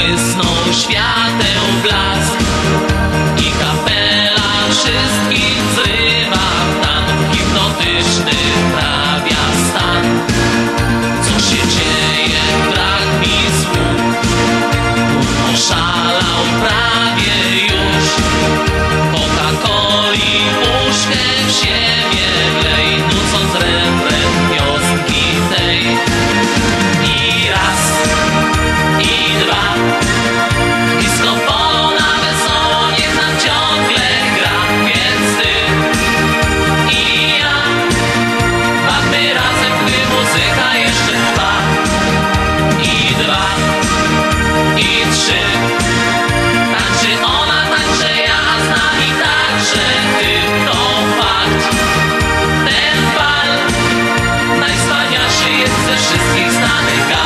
błysnął świateł blask i kapela wszystkich ze wszystkich znanych.